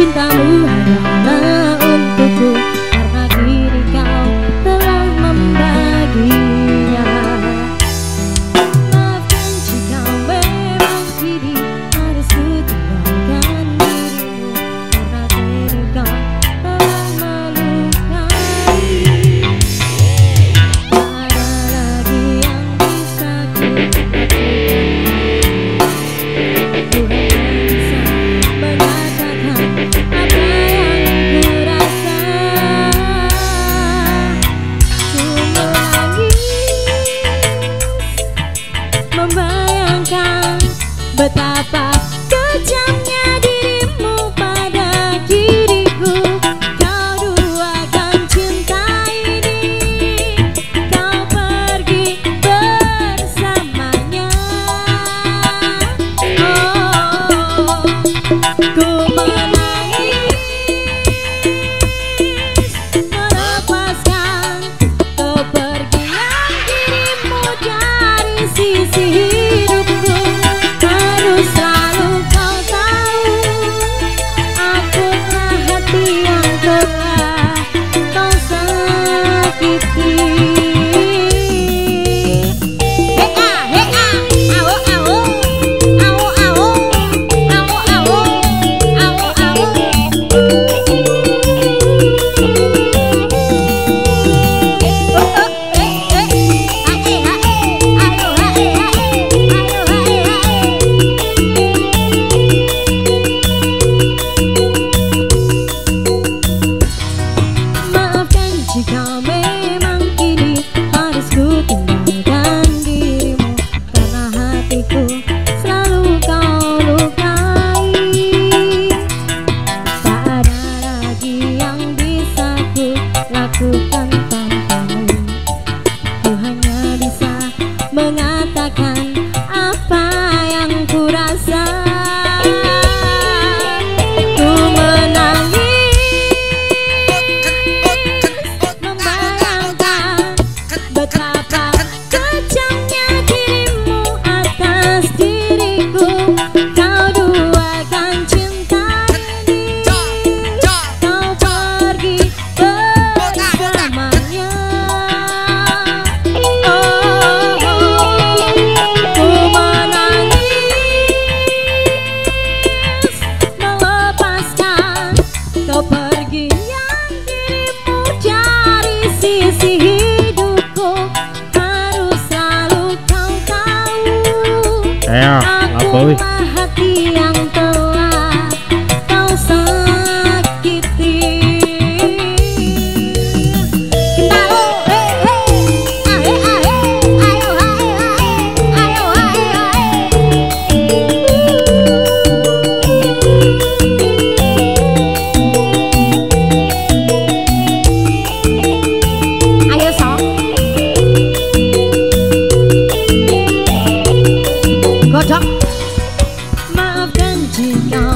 Bintang. Betapa kejamnya dirimu pada diriku Kau duakan cinta ini Kau pergi bersamanya oh. Jika memang kini harus ku tinggalkan dirimu Karena hatiku selalu kau lukai. Tak ada lagi yang bisa ku lakukan tanpamu. Ku hanya bisa mengalami sisi hidupku harus selalu kau tahu. Ayo, aku mah hati 知道。